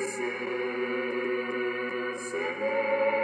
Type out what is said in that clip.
Sing, sing.